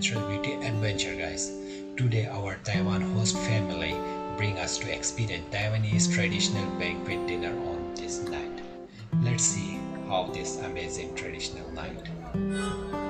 natural beauty adventure guys. Today our Taiwan host family bring us to experience Taiwanese traditional banquet dinner on this night. Let's see how this amazing traditional night.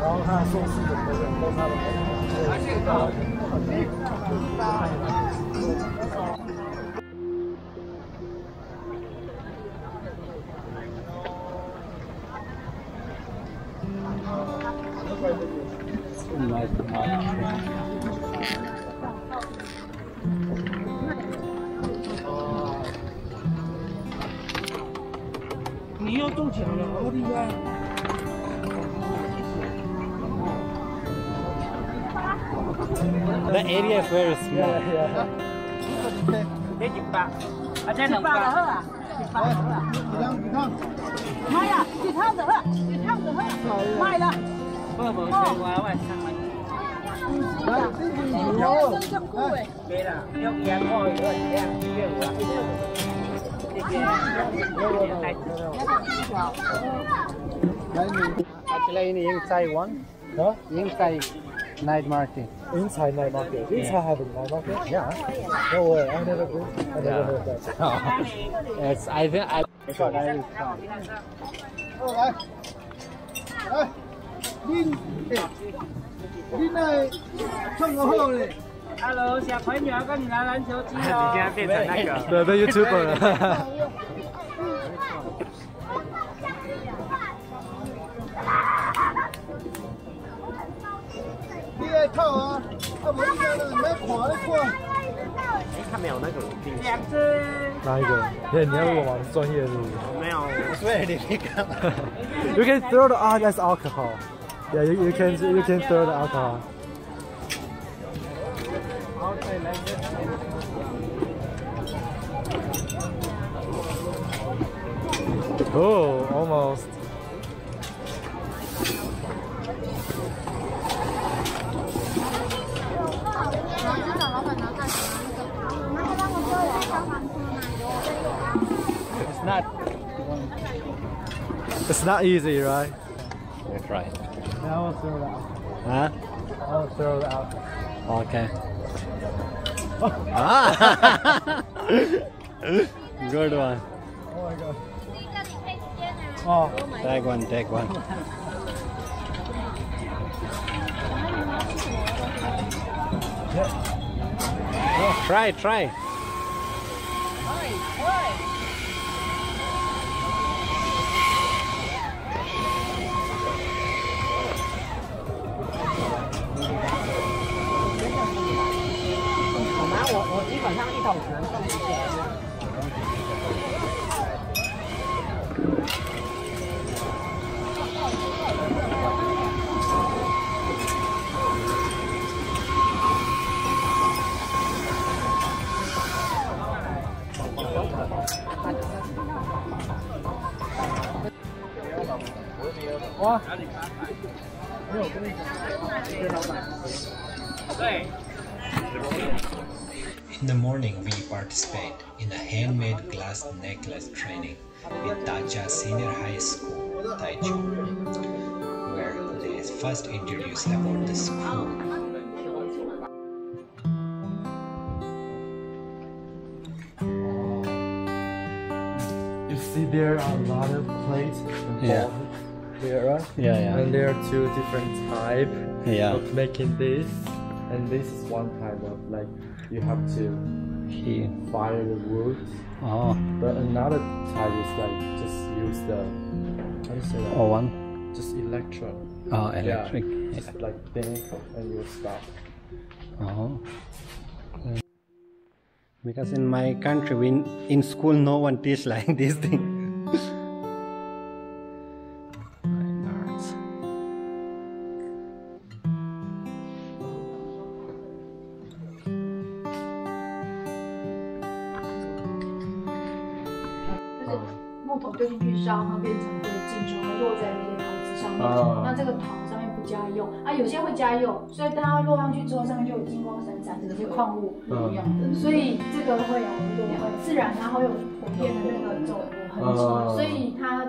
然后他寿司的客人都他的 area is very small. Yeah, yeah. Để chụp bạc. Ở đây là bạc. Chụp bạc rồi. Mai à, chị thăm được hả? Chị thăm được hả? Mai là. Bơ bơ xe quá vậy sang mày. Đây là nước giang ngồi rồi, đang kiểu là Đây mình, actually in Taiwan, đó, in Taiwan. night market. Inside night market. Inside have a night market? Yeah. No way. I never been. I never Yeah. heard that. Yes, I think I. I thought I will come. 来，来，恁，哎，恁那创个好咧， Hello，小朋友跟你拿篮球机哦。你现在变成那个。对对，YouTuber 了。 你来套啊，啊不是这样，你来看来看。他没有那个两只。哪一个？对，你要问我专业是不是？没有，我说你你干嘛 You can throw the ah, that's alcohol. Yeah, you, you can you can throw the alcohol. Oh, almost. Not. It's not easy, right? That's right. I will throw the alcohol. Huh? I will throw the alcohol. Okay. ah! Good one. Oh my god. Oh, Take one, take one. Oh, try, try. 我基本上一桶只能送一个。哇！对。In the morning, we participate in a handmade glass necklace training with Daja Senior High School, Taichung, where they first introduce about the school. You see, there are a lot of plates involved Yeah. there, right? Yeah, yeah. And there are two different types Yeah. of making this, and this is one type of like you have to He. fire the wood, Oh, ah. but another type is like just use the how do you say that? oh one. Just electron. Oh, ah, electric. Yeah. Just like bang and you stop. Oh. Because in my country, we, in school, no one teach like this thing. 所以当它落上去之后，上面就有金光闪闪的这些矿物。嗯。所以这个会有自然，然后有火焰的那个走痕迹，哦所以它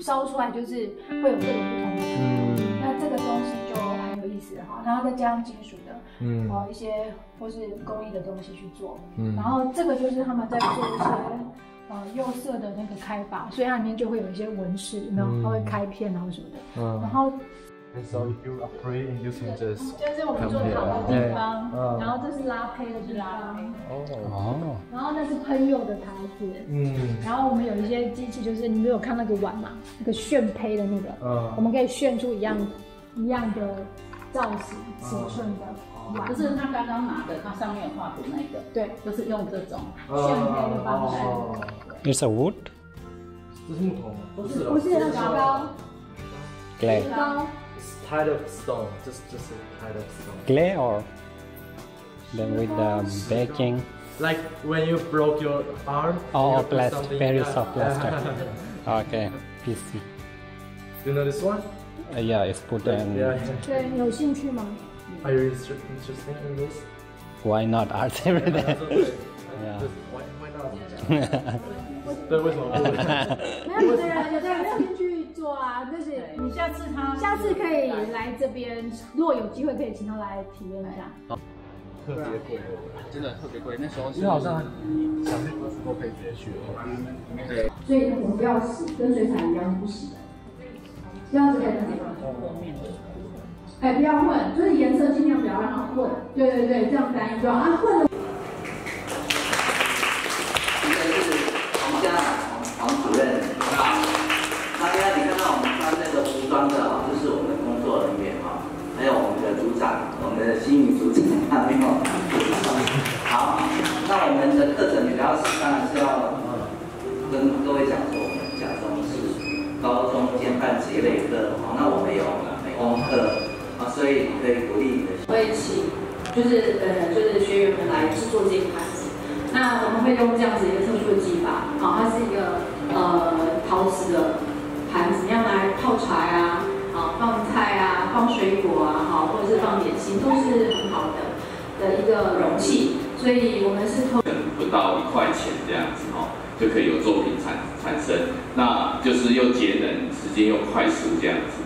烧出来就是会有各种不同的。嗯。那这个东西就很有意思哈，然后再加上金属的，嗯。呃一些或是工艺的东西去做，嗯。然后这个就是他们在做一些呃釉色的那个开法，所以它里面就会有一些纹饰，有没有？嗯。它会开片然后什么的，嗯。然后 And so if you are afraid and you can just 这是我们做陶的地方，嗯。然后这是拉胚的地方，oh 哦，然后那是喷釉的台子。嗯。然后我们有一些机器，就是你们有看那个碗嘛，那个炫胚的那个，我嗯们可以炫出一样一样的造型尺寸的碗，不是他刚刚拿的，他上面有画图那个，对，就是用这种。炫胚的方式。哦，It's a wood 这是木头吗？不是不是那石膏 Type of stone, just just a type of stone. Clay or then with the baking. Like when you broke your arm. Oh, you plastic, very soft plaster. okay, PC. Do you know this one? Uh, yeah, it's put yeah, in. Yeah. yeah. Are you interested in this? Why not? Art every day. yeah. why, why not? 对，为什么不？没有，有的人有的人没有兴趣做啊，但是你下次他下次可以来这边，如果有机会可以请他来体验一下。特别贵，真的特别贵，那时候是因为好像想去读书都可以直接去了。所以我们不要洗，跟水产一样不洗的。这样子可以？哎，不要混，就是颜色尽量不要让它混。对对对，这样单一就好。啊，混了。这个是黄家黄黄主任，好。那刚才你看到我们穿那个服装的啊，这是我们的工作人员哈，还有我们的组长，我们的新宇组长，还有。好，那我们的课程主要是当然是要跟各位讲说，我们假中是高中兼办职业类课，好，那我们有美工课，啊，所以可以鼓励你的。会请就是呃就是学员们来制作这个盘子，那我们会用这样子一个特殊的技法，好，它是一个呃陶瓷的盘子，你要来泡茶呀，啊放菜啊，放水果啊，好，或者是放点心，都是很好的的一个容器。所以我们是通到一块钱这样子哦，就可以有作品产产生，那就是又节能，时间又快速这样子。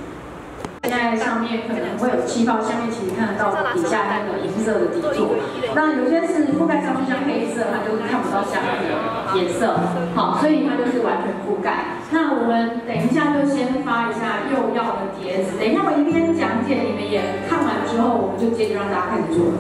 现在上面可能会有气泡，下面其实看得到底下那个银色的底座。那有些是覆盖上去像黑色，它就是看不到下面的颜色。好，所以它就是完全覆盖。那我们等一下就先发一下釉药的碟子，等一下我一边讲解，你们也看完之后，我们就接着让大家开始做。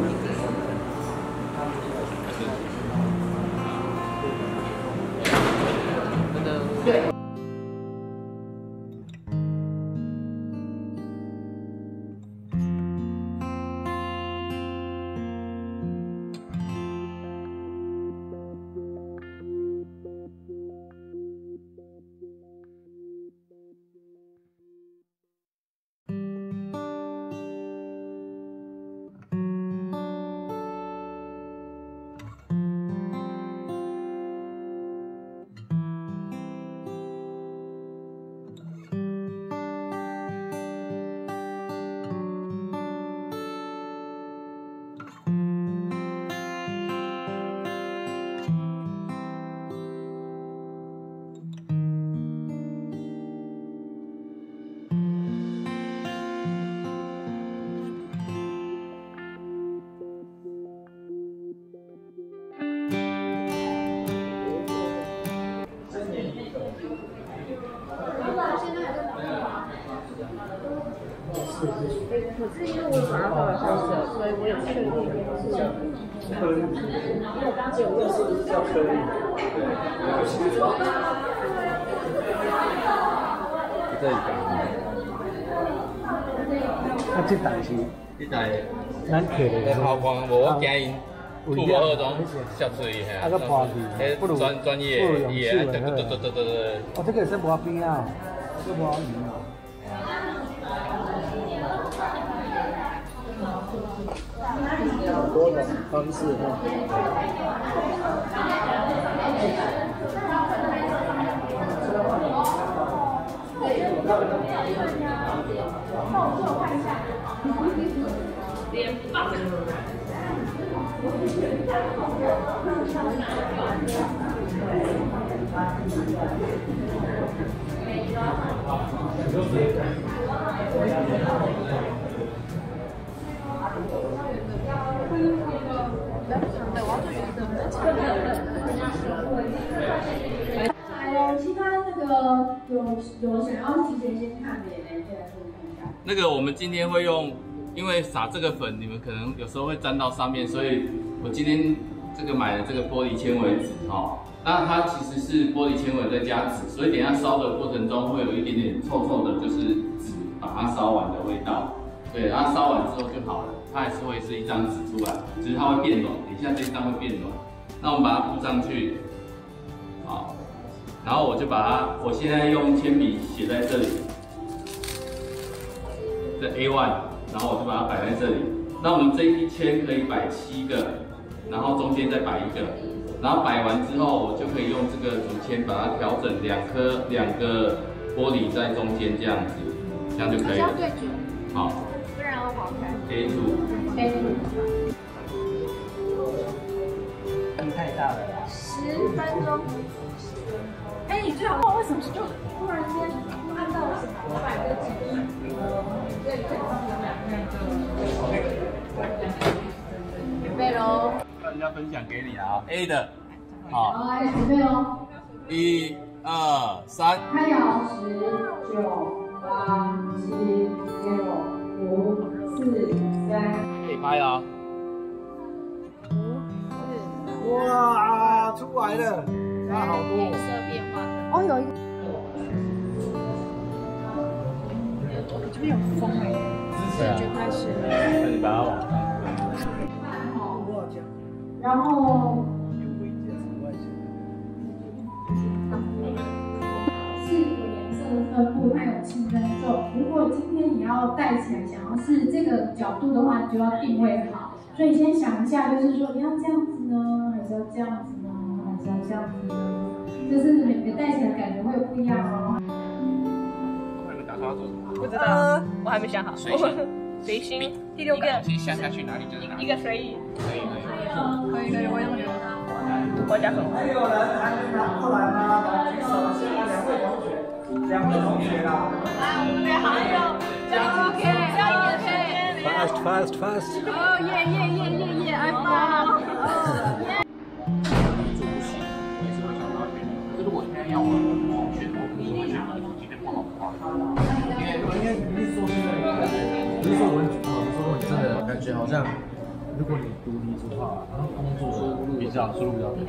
是因为我马上到了校舍，所以我也确定是，因为我刚只有认识的是叫可以。这一档。啊，这档是？这档。咱客的。抛光，无我惊因。吐无好种下水吓。啊个破去。不如专专业，业，对对对对对对。哦，这个是磨冰啊，是磨冰啊。多种方式哈。连棒。还其他那个有有想要提前先看的，也可以来做看一下。那个我们今天会用，因为撒这个粉，你们可能有时候会沾到上面，所以我今天这个买了这个玻璃纤维纸哦。那它其实是玻璃纤维再加纸，所以等下烧的过程中会有一点点臭臭的，就是纸把它烧完的味道。对，然后烧完之后就好了，它还是会是一张纸出来，只是它会变软。等一下这一张会变软，那我们把它铺上去，好，然后我就把它，我现在用铅笔写在这里，这 A1，然后我就把它摆在这里。那我们这一圈可以摆七个，然后中间再摆一个，然后摆完之后，我就可以用这个竹签把它调整两颗两个玻璃在中间这样子，这样就可以了。好。A two。A two。十分钟。哎，你最好为什么就突然间按到什么五百个几？对对。准备喽。人家分享给你啊，A 的。好。好，准备喽。一、二、三。开摇，十、九、八、七、六、五。四、三。可以拍啊！哇，出来了，差好多。颜色变化。哦，有一个。这边有风哎，就开始。那你把它往上。然后。四个颜色的分布，它有轻跟重。如果今天你要戴起来，想要是这个角度的话，你就要定位好。所以先想一下，就是说你要这样子呢，还是要这样子呢，还是要这样子？就是每个戴起来感觉会不一样哦。不知道，我还没想好。随心，随心。第六个。下去哪里就是哪里。一个随意。可以可以。可以可以，我也这么觉得。我加粉。还有人还没拿过来吗？两位同学，两位同学啦。来，我们这边还有。OK，要一点 OK。Fast, fast, fast. Oh yeah, yeah, yeah, yeah, yeah. I'm fine. 如果今天要我选，我可能会选今天不好画，因为因为你是说是，不是说文组啊，说你真的感觉好像，如果你读理组的话，然后工作比较收入比较低，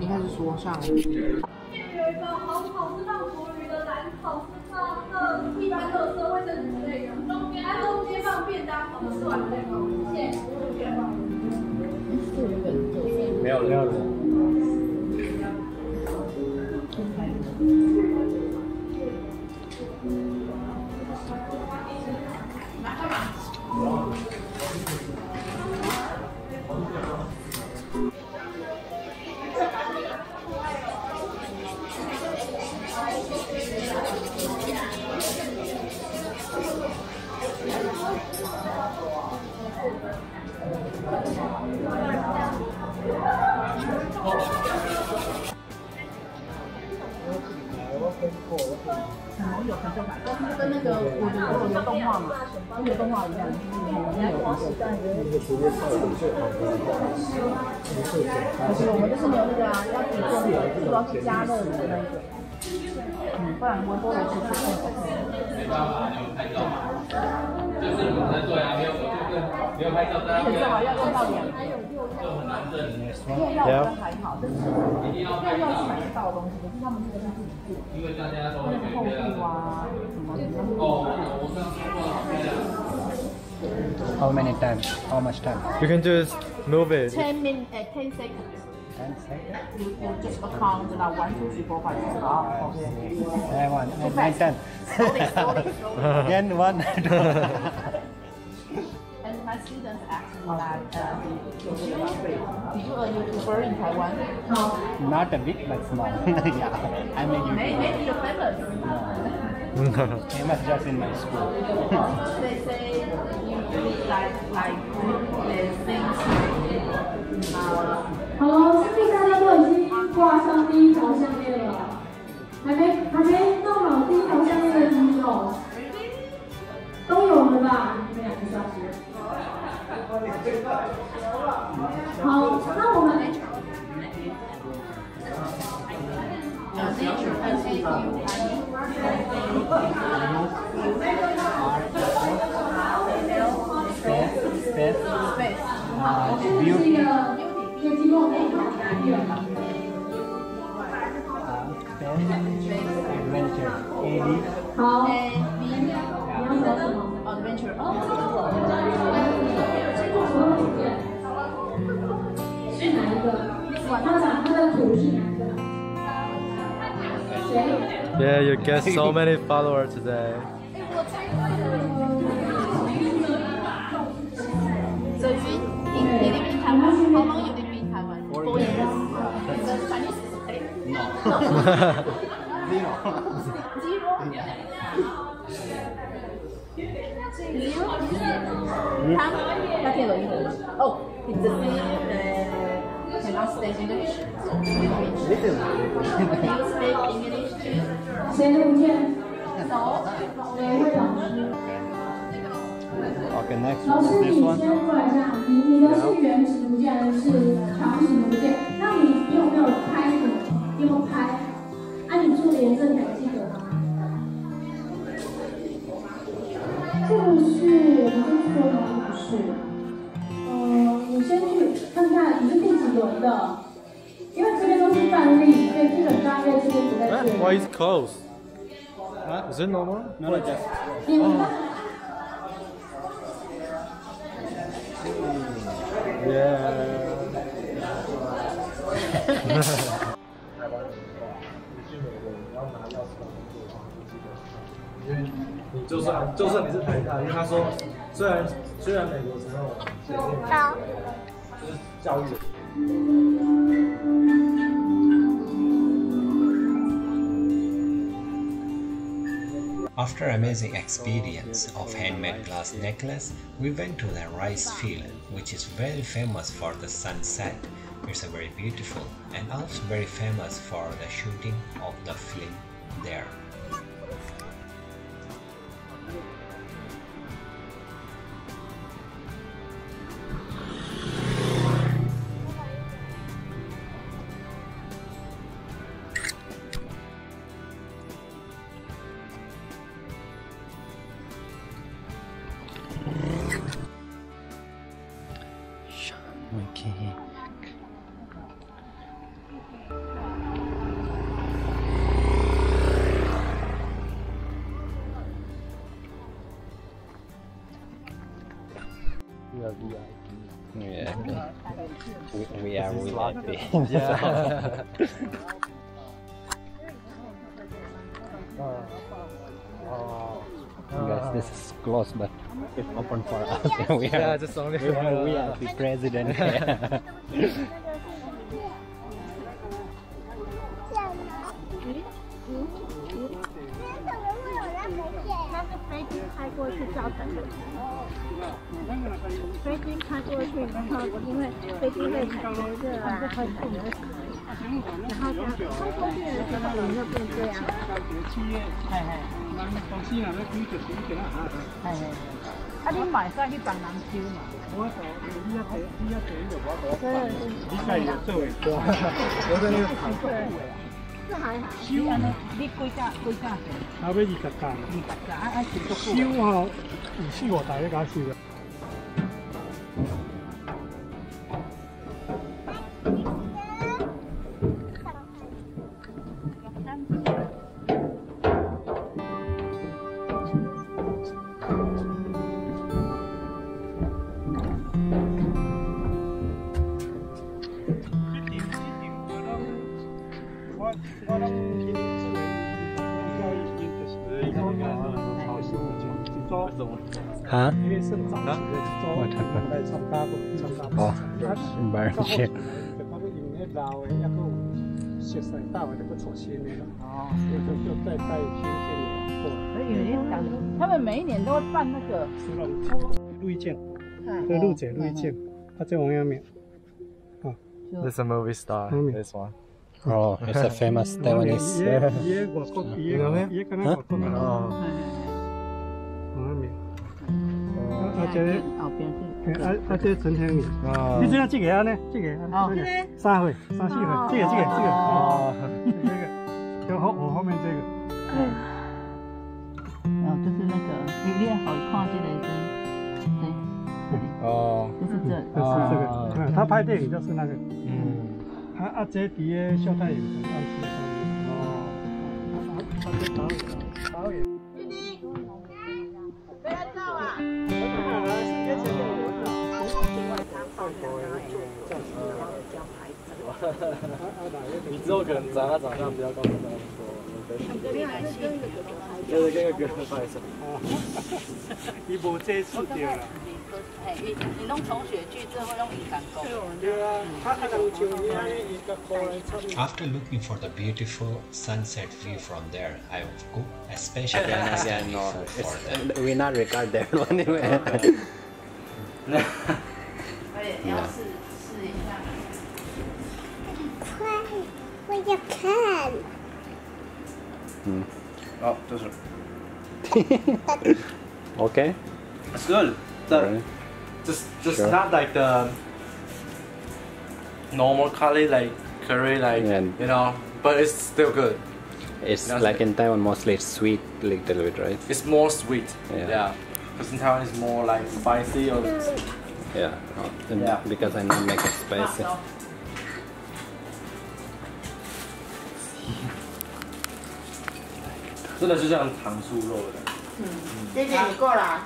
应该是说像。有一个红口是放国语的，蓝口是放那一般垃圾卫生纸类的，中间它中间放便当盒是完那个，谢谢。没有没有人。要是加热的那个，嗯，不然微波炉其实更 OK。没办法，你们拍照嘛，就是我们在做啊，没有没有拍照，大家可以要用到两。用药都还好，但是用药是买得到的东西，可是他们这个是自己做，因为大家都会厚度啊什么什么。哦，我上次过了。How many times? How much time? You can just move it. Ten minutes, uh, ten seconds. Ten seconds. Just count like. Ah, okay. I want ten. Slowly, slowly, slowly. Then one. And my students asked me that, uh, did you, did you a YouTuber in Taiwan? No. Not a big, but small. yeah, I'm a YouTuber. Maybe you're famous. famous just in my school. they say you like like the things. 好了，相信大家都已经挂上第一条项链了，还没还没弄好第一条项链的举手，都有了吧？你们两个小时。好，那我们。好，你要 说什么？Adventure，是哪一个？他讲他的图是哪一个？谁？Yeah, you get so many followers today. OK, next. This one. 老师，你先过来一下。你你的是原始不见，是强行不见。那你有没有拍什？有没有拍？你做廉还记得吗？是，嗯，你先去看看你是第几轮的，因为这边都是范例，所以基本上应该就是不再去了。Why is close？？Is it normal？No idea. Yeah. 你就算就算你是台大，因为他说虽然虽然美国承认我们前面就是教育。 After amazing experience of handmade glass necklace, we went to the rice field, which is very famous for the sunset. It's a very beautiful and also very famous for the shooting of the film there. We, are we are VIP. Yeah. Guys, this is closed, but it's open for us. we are, Yeah, just only we are for- VIP president. 啊，你买晒去帮人收嘛？我走，你要赔，你要赔的，我走。对你看有这位，我在那个厂对，这还好。收安尼，你几架几架钱？差不多二十架，二十架，啊啊收足收久。吼有四五台咧新的啦。哦，就就就再带新进来。所以你讲，他们每一年都会办那个。录一件，这录者录一件，啊，这王阳明。This is a movie star. This one. Oh, it's a famous。哦。王阳明。啊，这个后边是。啊啊，这陈天明。哦你知影这个啊呢？这个啊，这个三岁，三四岁，这个这个这个哦，这个，就后我后面这个。对。哦就是那个，你练好看这个是，对，哦。就是这。就是这个，嗯，他拍电影就是那个。嗯。啊啊，这底下小太阳的当时的哦。他是导演，导演。你之后可能长大长大不要告诉他们说，就是跟个哥哥拍摄。伊无这次掉啦。哎，你你弄重雪剧之后弄影感工。对啊，啊啊，人像伊安尼，伊甲过来差不多。After looking for the beautiful sunset view from there, I cook a special Vietnamese Yeah, Chinese no, food for them. it's, we not regard that one anyway. 对，你要试试一下。快，我要看。嗯，哦，这是。 okay. It's good. The, Alright. just just Sure. not like the normal curry like curry like And- you know, but it's still good. It's That's like it. in Taiwan, mostly it's sweet a little bit, right? It's more sweet. Yeah. Yeah. Because in Taiwan it's more like spicy or Yeah. Oh, and Yeah. Because I not make it spicy. 真的是像糖醋肉的感觉。嗯，姐姐你过来。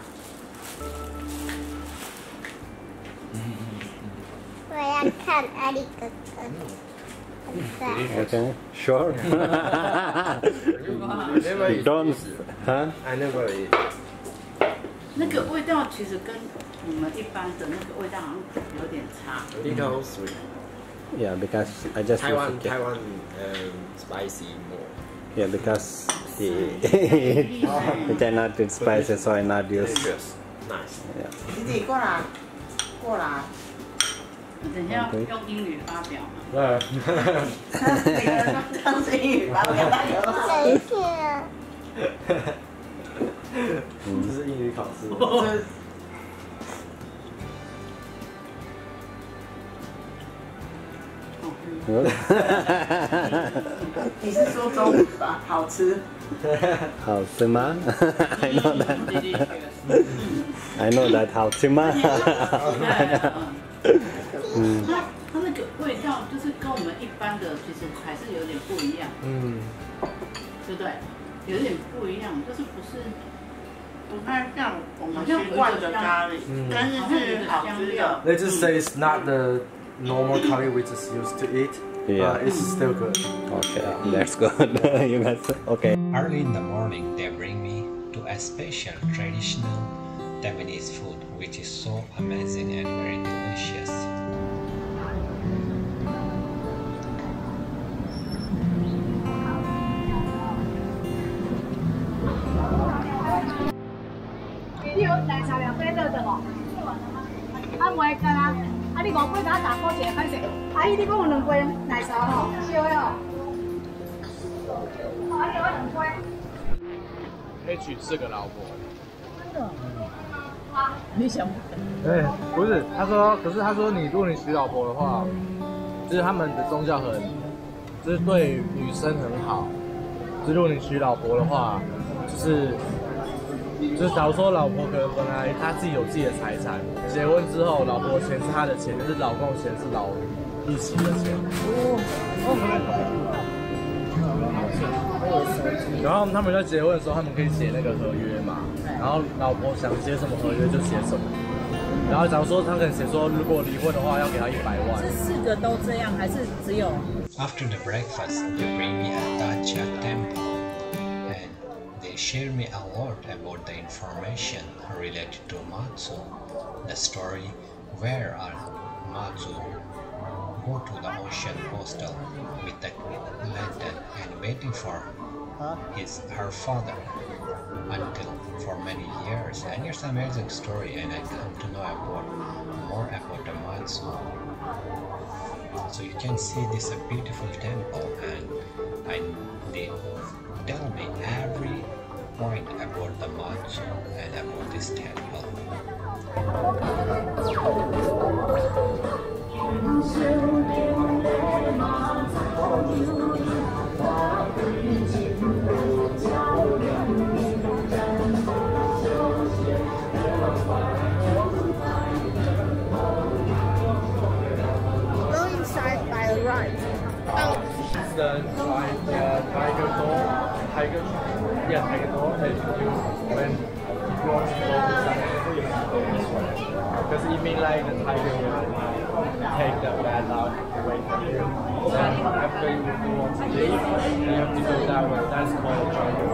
我要看阿里哥哥。 Okay, sure. Don't, huh? I never eat. 那个味道其实跟 我们一般的那个味道好像有点差。 Little sweet. Yeah, because I just Taiwan, used to get- Taiwan, um, spicy more. Yeah, because he, he cannot eat spices, so I not use. Delicious. Nice. Yeah. 姐姐过来，过来。等一下 Okay. 用英语发表嘛。对。每个人都当是英语发表，大家都等一下，这是英语考试。 你是说中午吧？好吃。好吃吗 I know that. I know that 好吃吗？嗯它它那个味道就是跟我们一般的其实还是有点不一样，嗯，对不对？有点不一样，就是不是不太像我们习惯的咖喱，嗯但是是好吃的。They just say it's not the normal curry we just used to eat, Yeah. but it's still good. Okay, that's good. you guys, okay. Early in the morning, they bring me to a special traditional Taiwanese food, which is so amazing and very delicious. 五杯打打块钱，歹势。阿姨，你讲有两杯奶茶哦，烧的哦。哦，阿姨，我两杯。可以娶四个老婆。真的你想？哎，不是，他说，可是他说你如果你娶老婆的话，就是他们的宗教很，就是对女生很好。就是如果你娶老婆的话，就是，就是假如说老婆可能本来她自己有自己的财产，结婚之后老婆钱是她的钱，但是老公钱是老一起的钱。然后他们在结婚的时候，他们可以写那个合约嘛，然后老婆想写什么合约就写什么。然后假如说他可能写说，如果离婚的话要给他一百万。这四个都这样，还是只有？After the breakfast, they bring me at Dacha temple and they share me a lot about the information related to Matsu, the story where are Matsu go to the ocean coastal with the lantern and waiting for his her father. Until for many years. And it's an amazing story and I come to know about more about the Matsu. So you can see this a beautiful temple and I they tell me every point about the Matsu and about this temple. Go inside by the right. the like uh, tiger door, tiger, yeah, tiger door. And you when you want to go you have to go this way. Because it means like the tiger will take the bad luck away from you. Then after you want to leave, you have to go that way. That's called tiger.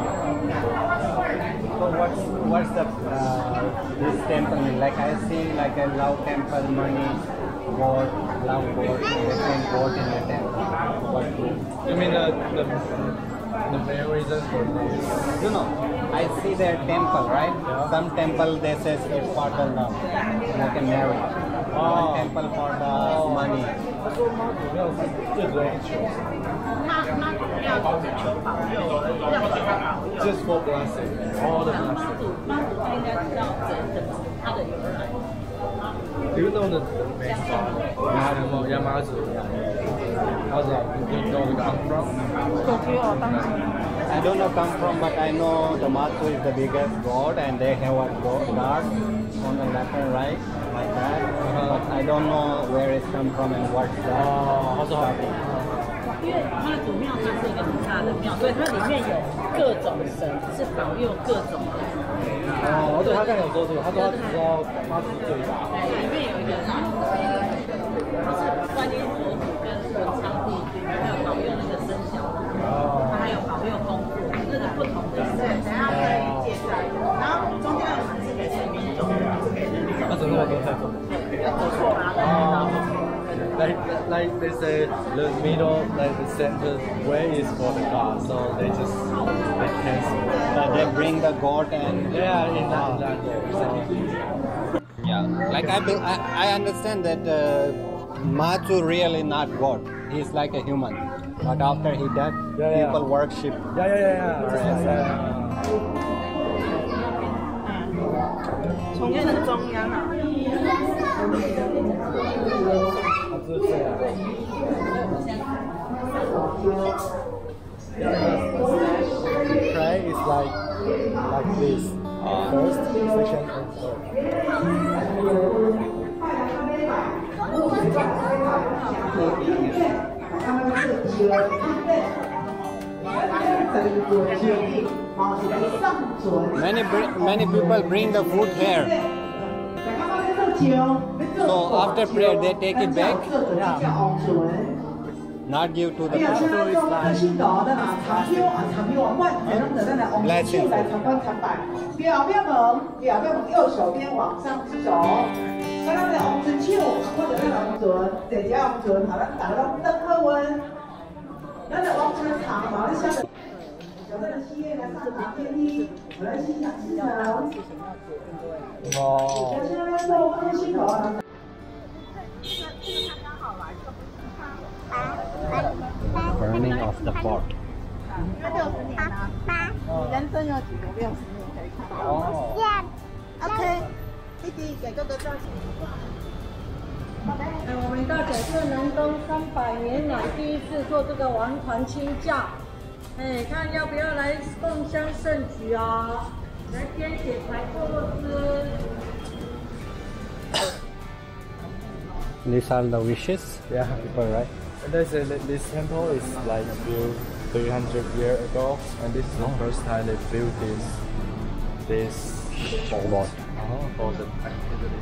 So what's what's the uh, this temple mean? Like I see like a love temple, money, God, love God, different God in a temple. What You mean the the the main reason for this? No, no. I see their temple, right? Yeah. Some temple they say it's part of the. They can marry. Oh. One temple for the oh. money. Just for blessing. All the blessing. Do you know the, the main song? Yamazu. How's that? Do you know where it come from? I don't know come from, but I know the Matsu is the biggest god, and they have a god guard on the left and right, like that. But I don't know where it come from and what's the. Oh, how's that? 因为它的祖庙就是一个很大的庙，所以它里面有各种神是保佑各种的。哦，对，他刚才有说这个，他说他只知道妈祖最大。对，里面有一个就是观音佛 么都在走？要走错吗？哦。Like, like they say, the middle, like the center way is for the god, so they just they cancel. But they bring the goat and Yeah, in that, that way. So. yeah, like I, be- I, I understand that uh, Matsu really not God. He's like a human. But after he died, Yeah, yeah. people worship. Yeah, yeah, yeah, yeah. Just like that. 从正中央啊。 Pray is like like this. First, second, and third. Many many people bring the food here. So after prayer, they take it back. Not give to the people. Blessing. 小镇的西夜来上爬天梯，我来欣赏西城。哦。现在在做更新头啊。Burning of the pot. 他六十年了，你人生有几个六十年可以看？哦 OK，弟弟给哥哥照相。哎，我们大甲镇南东三百年来第一次做这个王团清教，哎，看要不要来共襄盛举啊？来捐血财布施。 These are the wishes. Yeah. People, right? And they say that this temple is like built 300 years ago, and this is the first time they built this this God. uh, for the activity.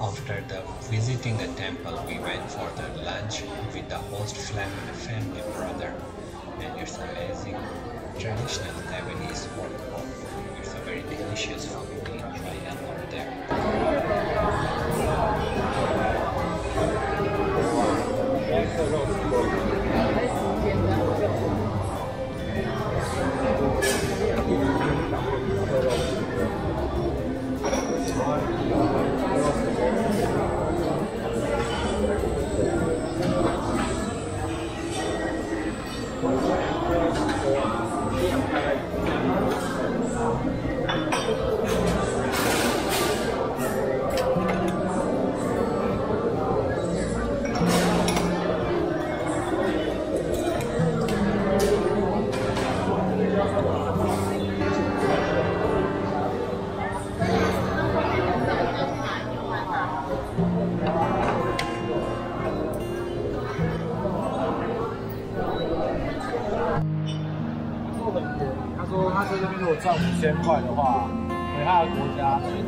After the visiting the temple, we went for the lunch with the host family brother, and it's amazing traditional Lebanese food. It's a very delicious food.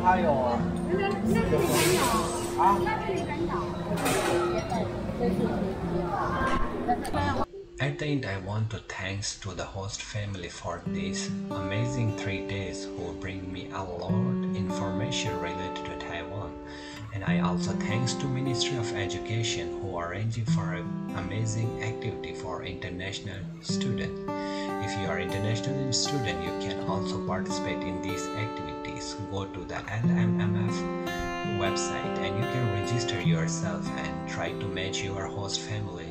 家，因为他有啊。 At the end, I want to thanks to the host family for this amazing three days who bring me a lot information related to Taiwan. And I also thanks to Ministry of Education who arranging for an amazing activity for international students. If you are international student, you can also participate in these activities. Go to the LMMF website and you can register yourself and try to match your host family.